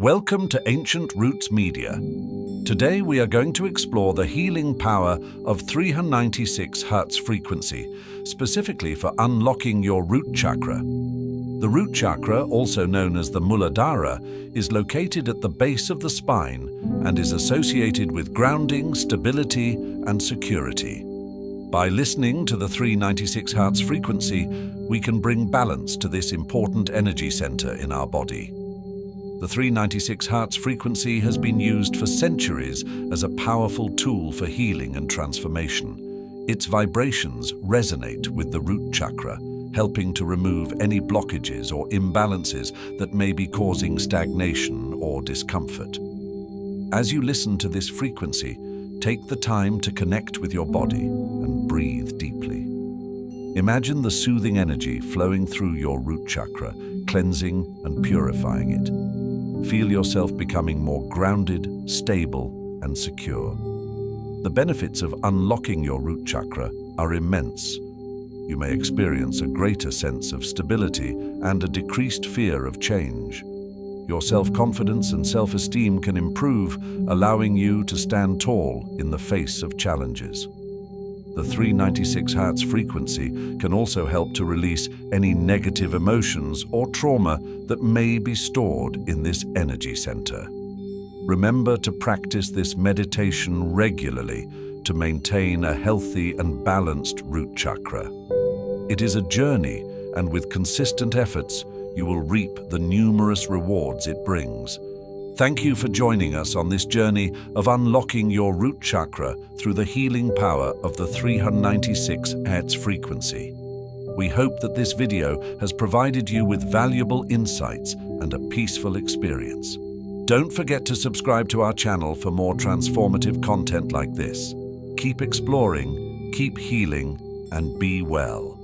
Welcome to Ancient Roots Media. Today we are going to explore the healing power of 396 Hz frequency, specifically for unlocking your root chakra. The root chakra, also known as the Muladhara, is located at the base of the spine and is associated with grounding, stability and security. By listening to the 396 Hz frequency, we can bring balance to this important energy center in our body. The 396 Hz frequency has been used for centuries as a powerful tool for healing and transformation. Its vibrations resonate with the root chakra, helping to remove any blockages or imbalances that may be causing stagnation or discomfort. As you listen to this frequency, take the time to connect with your body and breathe deeply. Imagine the soothing energy flowing through your root chakra, cleansing and purifying it. Feel yourself becoming more grounded, stable and secure. The benefits of unlocking your root chakra are immense. You may experience a greater sense of stability and a decreased fear of change. Your self-confidence and self-esteem can improve, allowing you to stand tall in the face of challenges. The 396 Hz frequency can also help to release any negative emotions or trauma that may be stored in this energy center. Remember to practice this meditation regularly to maintain a healthy and balanced root chakra. It is a journey, and with consistent efforts, you will reap the numerous rewards it brings. Thank you for joining us on this journey of unlocking your root chakra through the healing power of the 396 Hz frequency. We hope that this video has provided you with valuable insights and a peaceful experience. Don't forget to subscribe to our channel for more transformative content like this. Keep exploring, keep healing, and be well.